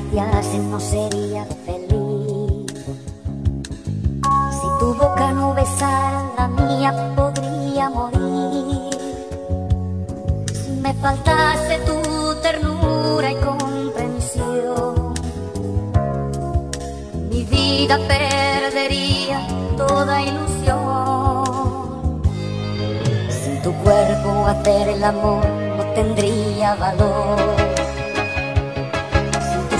no sería feliz. Si tu boca no besara la mía podría morir. Si me faltase tu ternura y comprensión, mi vida perdería toda ilusión. Sin tu cuerpo hacer el amor no tendría valor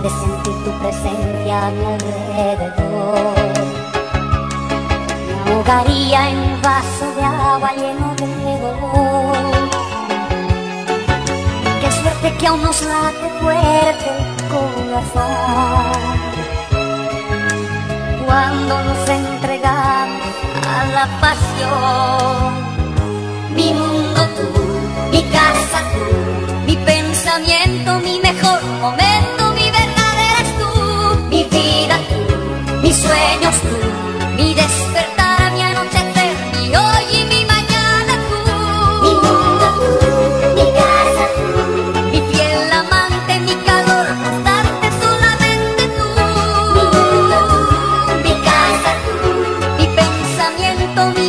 de sentir tu presencia a mi alrededor. Me ahogaría en un vaso de agua lleno de dolor. Qué suerte que aún nos late fuerte el corazón. Cuando nos entregamos a la pasión. Mi mundo tú, mi casa tú, mi pensamiento, mi mejor momento sueños tú, mi despertar, mi anochecer, mi hoy y mi mañana tú. Mi mundo mi casa mi fiel amante, mi calor, constante solamente tú. Mi mundo mi casa mi pensamiento, mi